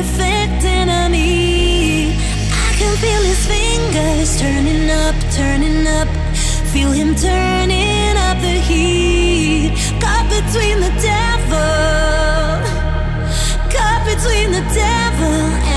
perfect enemy. I can feel his fingers turning up, turning up. Feel him turning up the heat. Caught between the devil, caught between the devil.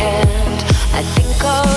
Hand. I think of